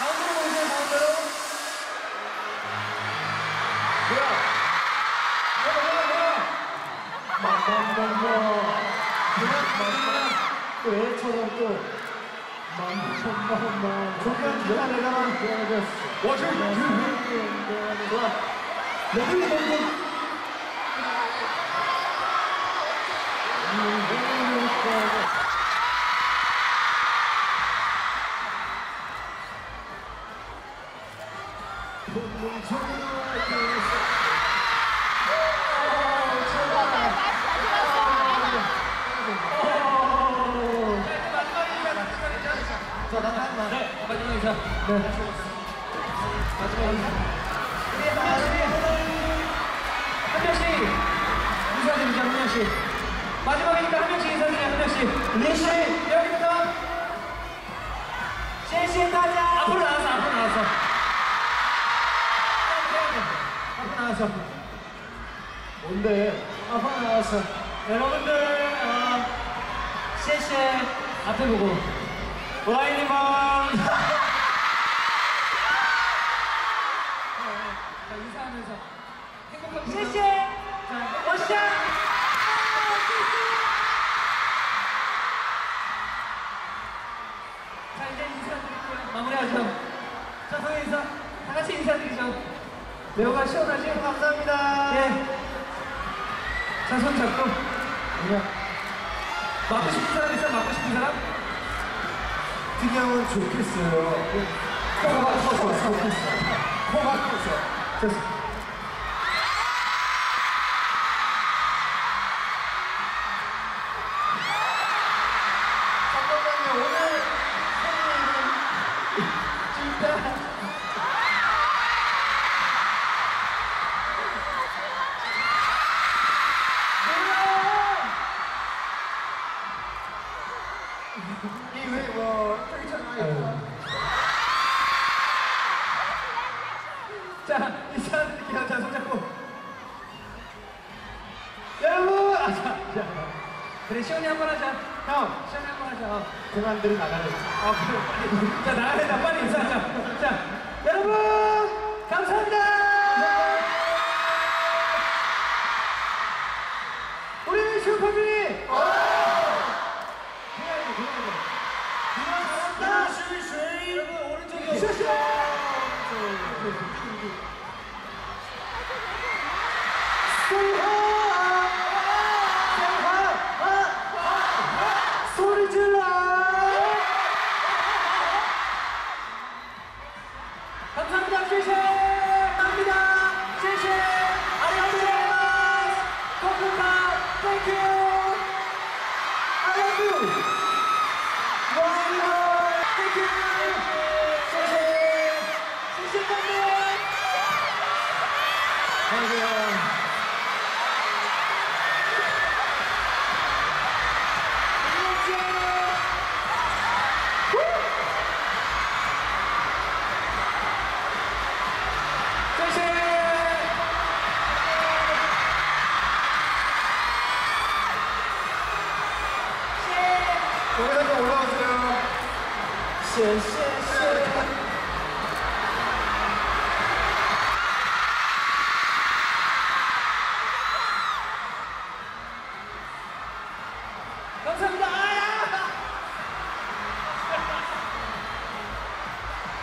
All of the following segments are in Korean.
다음으로 보세요, 다음으로. 뭐야? 뭐야, 뭐야, 뭐야? 만만만만. 만만만. 또 애처럼 또. 만만만만. 조기한 기가 내가 만들어졌어. 와, 저기, 저기. 와, 너블리 너블리. Thank you. 인사. 네. 마지막 인사. 한 명씩 인사드리자, 한 명씩. 마지막이니까 한 명씩 인사드리자, 한 명씩. 리씨, 여기부터. 실신 타자. 앞으로 나와서, 앞으로 나와서. 앞으로 나와서. 뭔데? 앞으로 나와서. 네, 여러분들, 어, 실신 앞에 보고. 와이니먼. 뭐. 행복한 谢谢。 자, 워샤! 자, 이제 인사드릴게요. 마무리하죠. 자, 소희 인사. 다 같이 인사드리죠. 매우가 시원하지? 감사합니다. 예. 자, 손 잡고. 그냥 맞고 싶은 사람 있어? 맞고 싶은 사람? 그냥은 좋겠어요. 코가 커서 좋겠어. 코가 커서. 됐어. 이왜 뭐 쫄잖아요. 자, 인사드릴게요. 자, 손 잡고. 여러분! 아, 자, 자. 그래, 시원히 한번 하자. 형, 시원히 한번 하자. 어. 그만들이 나가래. 아, 그래, 빨리. 자, 나가야 빨리 인사하자. 자, 여러분! 감사합니다! 우리 슈퍼주니! 谢谢。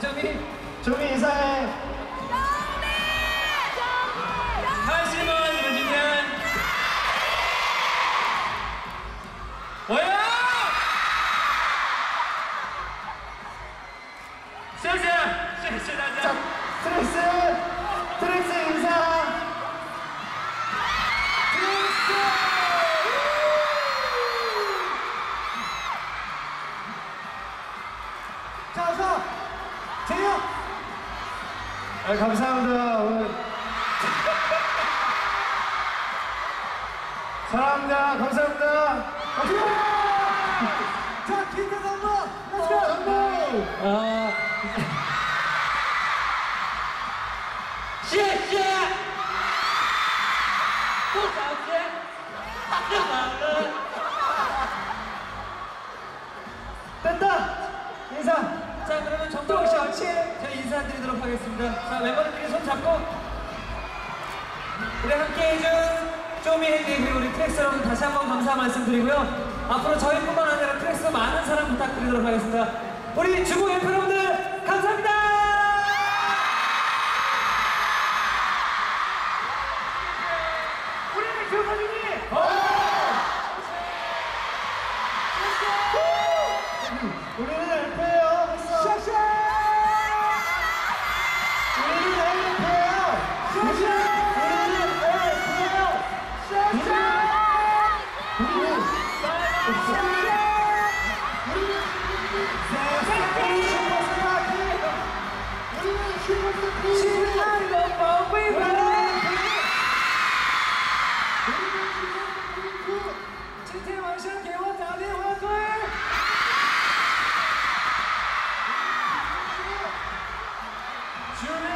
周明，周明，你先。开心吗？你们今天。我要。谢谢，谢谢大家，谢谢。 재영! 아, 감사합니다. 오늘. 사랑합니다. 감사합니다. 감사합니다. 자, 기타 렛츠고! 선보! 아. 시작! 또 가게? 됐다! 인사! 자, 그러면 정동 씨, 저희 인사드리도록 하겠습니다. 자, 멤버들끼리 손 잡고 우리 함께 해준 쪼미 헬리 그리고 우리 트랙스 여러분 다시 한번 감사 말씀드리고요. 앞으로 저희뿐만 아니라 트랙스 많은 사랑 부탁드리도록 하겠습니다. 우리 주부 엠프 여러분들 Julie.